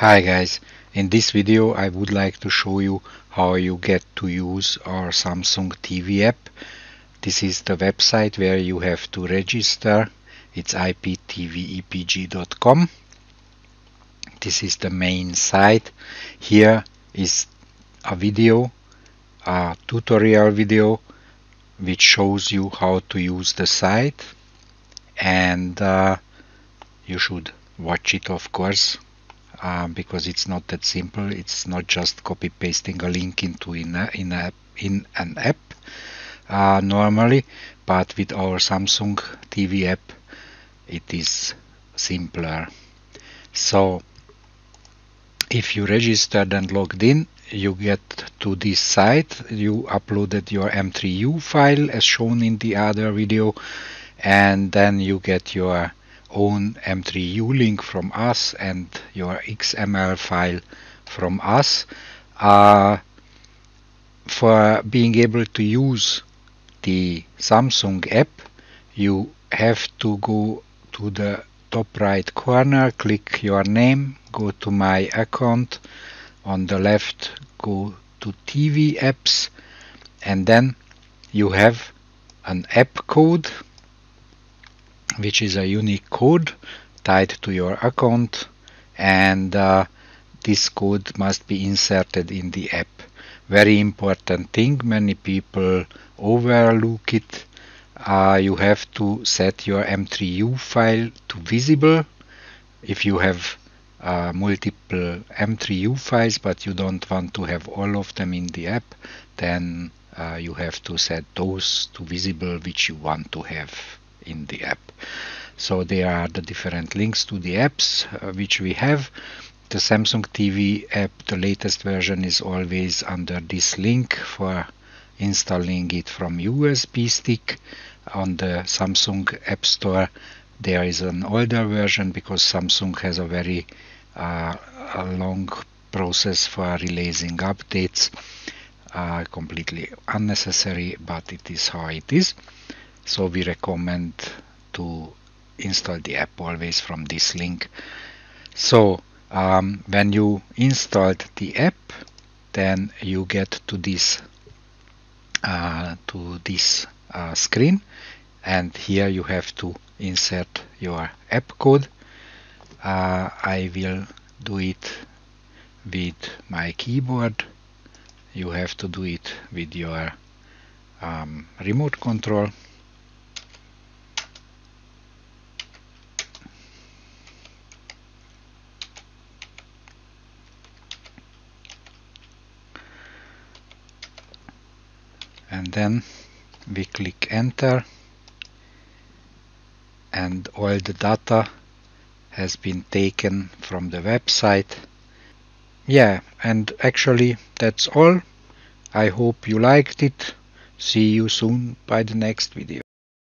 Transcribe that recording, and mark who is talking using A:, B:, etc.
A: Hi guys, in this video I would like to show you how you get to use our Samsung TV app. This is the website where you have to register. It's iptvepg.com. This is the main site. Here is a video, a tutorial video which shows you how to use the site and uh, you should watch it of course uh, because it's not that simple. It's not just copy pasting a link into in a, in, a, in an app uh, normally, but with our Samsung TV app, it is simpler. So if you registered and logged in, you get to this site. You uploaded your M3U file as shown in the other video, and then you get your own M3U link from us and your XML file from us. Uh, for being able to use the Samsung app, you have to go to the top right corner, click your name, go to my account, on the left go to TV apps, and then you have an app code which is a unique code tied to your account and uh, this code must be inserted in the app. Very important thing, many people overlook it. Uh, you have to set your M3U file to visible if you have uh, multiple M3U files but you don't want to have all of them in the app then uh, you have to set those to visible which you want to have in the app. So there are the different links to the apps uh, which we have. The Samsung TV app, the latest version is always under this link for installing it from USB stick on the Samsung App Store. There is an older version because Samsung has a very uh, a long process for releasing updates. Uh, completely unnecessary, but it is how it is so we recommend to install the app always from this link. So um, when you installed the app then you get to this uh, to this uh, screen. And here you have to insert your app code. Uh, I will do it with my keyboard. You have to do it with your um, remote control and then we click enter. And all the data has been taken from the website. Yeah and actually that's all. I hope you liked it. See you soon by the next video